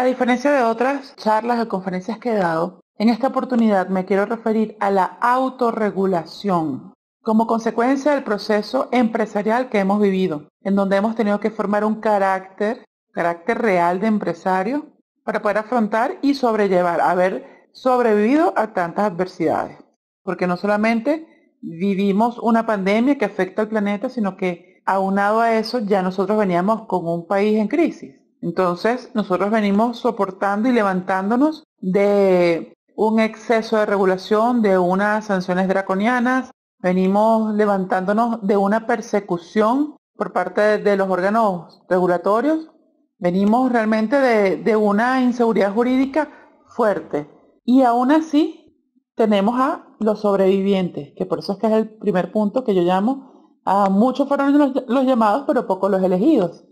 a diferencia de otras charlas o conferencias que he dado, en esta oportunidad me quiero referir a la autorregulación como consecuencia del proceso empresarial que hemos vivido, en donde hemos tenido que formar un carácter, carácter real de empresario, para poder afrontar y sobrellevar, haber sobrevivido a tantas adversidades. Porque no solamente vivimos una pandemia que afecta al planeta, sino que aunado a eso ya nosotros veníamos con un país en crisis. Entonces nosotros venimos soportando y levantándonos de un exceso de regulación, de unas sanciones draconianas, venimos levantándonos de una persecución por parte de, los órganos regulatorios, venimos realmente de, una inseguridad jurídica fuerte. Y aún así tenemos a los sobrevivientes, que por eso es que es el primer punto que yo llamo, a muchos fueron los, llamados, pero pocos los elegidos,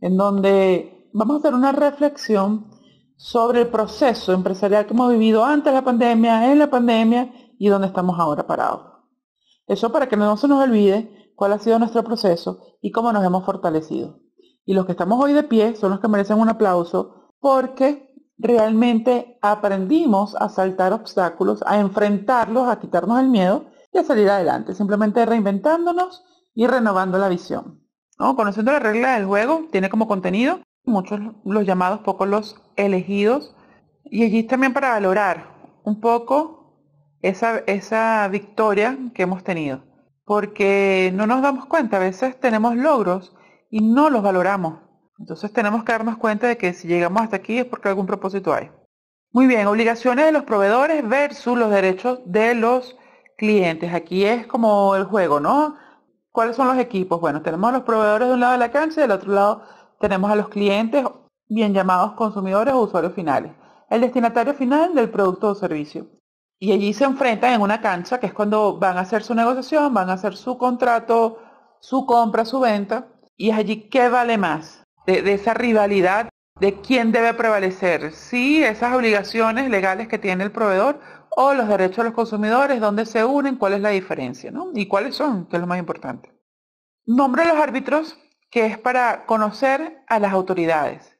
en donde vamos a hacer una reflexión sobre el proceso empresarial que hemos vivido antes de la pandemia, en la pandemia y donde estamos ahora parados. Eso para que no se nos olvide cuál ha sido nuestro proceso y cómo nos hemos fortalecido. Y los que estamos hoy de pie son los que merecen un aplauso porque realmente aprendimos a saltar obstáculos, a enfrentarlos, a quitarnos el miedo y a salir adelante, simplemente reinventándonos y renovando la visión. Conociendo la regla del juego, tiene como contenido muchos los llamados, pocos los elegidos, y allí también para valorar un poco esa, esa victoria que hemos tenido, porque no nos damos cuenta, a veces tenemos logros y no los valoramos. Entonces tenemos que darnos cuenta de que si llegamos hasta aquí es porque algún propósito hay. Muy bien, obligaciones de los proveedores versus los derechos de los clientes. Aquí es como el juego, ¿no? ¿Cuáles son los equipos? Bueno, tenemos los proveedores de un lado de la cancha y del otro lado tenemos a los clientes, bien llamados consumidores o usuarios finales. El destinatario final del producto o servicio. Y allí se enfrentan en una cancha, que es cuando van a hacer su negociación, van a hacer su contrato, su compra, su venta. Y es allí qué vale más, de, esa rivalidad de quién debe prevalecer, si esas obligaciones legales que tiene el proveedor o los derechos de los consumidores, dónde se unen, cuál es la diferencia, ¿no? Y cuáles son, que es lo más importante. Nombre de los árbitros, que es para conocer a las autoridades.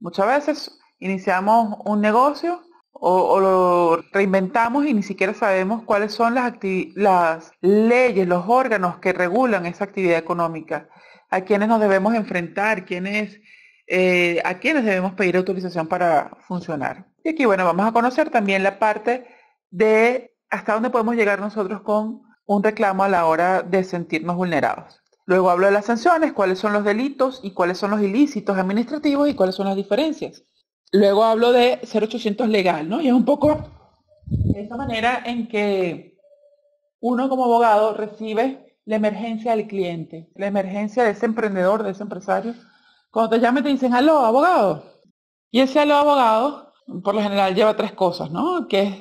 Muchas veces iniciamos un negocio o, lo reinventamos y ni siquiera sabemos cuáles son las, leyes, los órganos que regulan esa actividad económica a quienes nos debemos enfrentar, eh, a quienes debemos pedir autorización para funcionar. Y aquí, bueno, vamos a conocer también la parte de hasta dónde podemos llegar nosotros con un reclamo a la hora de sentirnos vulnerados. Luego hablo de las sanciones, cuáles son los delitos y cuáles son los ilícitos administrativos y cuáles son las diferencias. Luego hablo de 0800 legal, ¿no? Y es un poco esa manera en que uno como abogado recibe la emergencia del cliente, la emergencia de ese emprendedor, de ese empresario. Cuando te llaman te dicen, aló, abogado. Y ese aló, abogado, por lo general lleva tres cosas, ¿no? Que es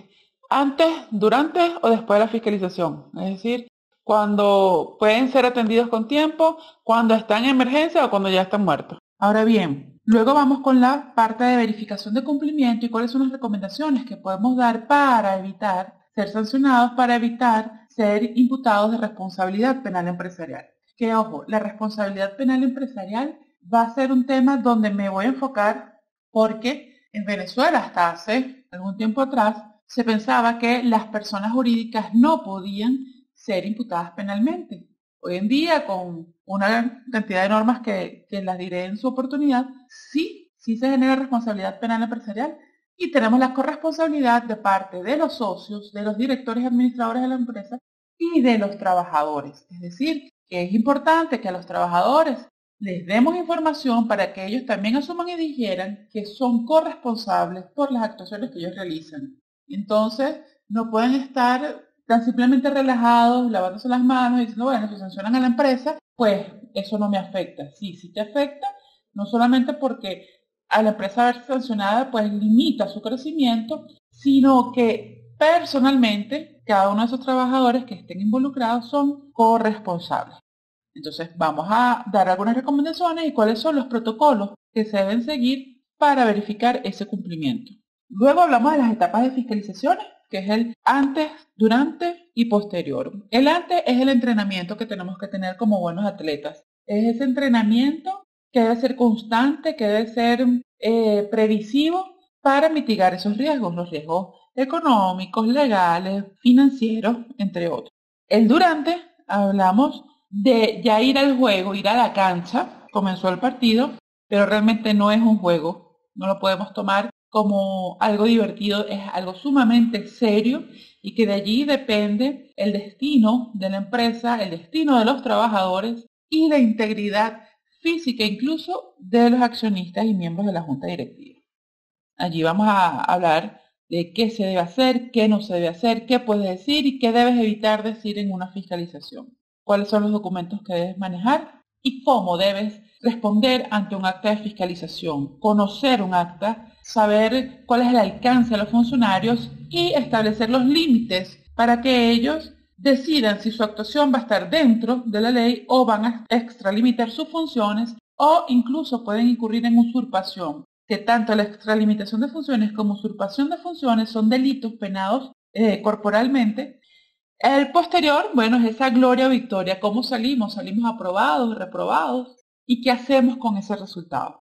antes, durante o después de la fiscalización. Es decir, cuando pueden ser atendidos con tiempo, cuando están en emergencia o cuando ya están muertos. Ahora bien, luego vamos con la parte de verificación de cumplimiento y cuáles son las recomendaciones que podemos dar para evitar ser sancionados, para evitar ser imputados de responsabilidad penal empresarial. Que ojo, la responsabilidad penal empresarial va a ser un tema donde me voy a enfocar porque en Venezuela hasta hace algún tiempo atrás se pensaba que las personas jurídicas no podían ser imputadas penalmente. Hoy en día, con una cantidad de normas que, que las diré en su oportunidad, sí, sí se genera responsabilidad penal empresarial y tenemos la corresponsabilidad de parte de los socios, de los directores y administradores de la empresa y de los trabajadores. Es decir, que es importante que a los trabajadores les demos información para que ellos también asuman y dijeran que son corresponsables por las actuaciones que ellos realizan. Entonces, no pueden estar tan simplemente relajados, lavándose las manos y diciendo, bueno, si sancionan a la empresa, pues eso no me afecta. Sí, sí te afecta, no solamente porque a la empresa haber sancionada, pues limita su crecimiento, sino que personalmente cada uno de esos trabajadores que estén involucrados son corresponsables. Entonces vamos a dar algunas recomendaciones y cuáles son los protocolos que se deben seguir para verificar ese cumplimiento. Luego hablamos de las etapas de fiscalizaciones, que es el antes, durante y posterior. El antes es el entrenamiento que tenemos que tener como buenos atletas. Es ese entrenamiento que debe ser constante, que debe ser eh, previsivo para mitigar esos riesgos, los riesgos económicos, legales, financieros, entre otros. El durante hablamos de ya ir al juego, ir a la cancha, comenzó el partido, pero realmente no es un juego, no lo podemos tomar como algo divertido, es algo sumamente serio y que de allí depende el destino de la empresa, el destino de los trabajadores y la integridad física incluso de los accionistas y miembros de la junta directiva. Allí vamos a hablar de qué se debe hacer, qué no se debe hacer, qué puedes decir y qué debes evitar decir en una fiscalización, cuáles son los documentos que debes manejar y cómo debes responder ante un acta de fiscalización, conocer un acta, saber cuál es el alcance de los funcionarios y establecer los límites para que ellos decidan si su actuación va a estar dentro de la ley o van a extralimitar sus funciones o incluso pueden incurrir en usurpación, que tanto la extralimitación de funciones como usurpación de funciones son delitos penados eh, corporalmente. El posterior, bueno, es esa gloria o victoria, cómo salimos, salimos aprobados, reprobados y qué hacemos con ese resultado.